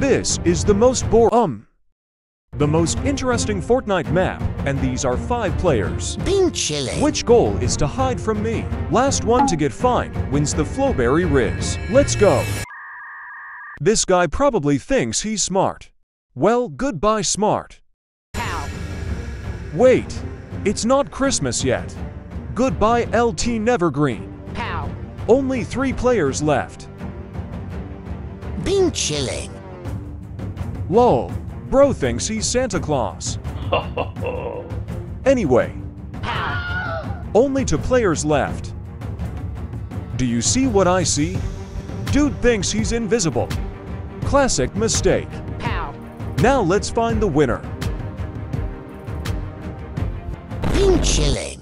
This is the most bore um the most interesting Fortnite map, and these are five players. Chilling. Which goal is to hide from me? Last one to get fined wins the Flowberry Fizz. Let's go. This guy probably thinks he's smart. Well, goodbye smart. Pow. Wait, it's not Christmas yet. Goodbye LT Nevergreen. Pow. Only three players left. Been chilling. Lol, bro thinks he's Santa Claus. Anyway, only two players left. Do you see what I see? Dude thinks he's invisible. Classic mistake. Pow. Now let's find the winner. Been chilling.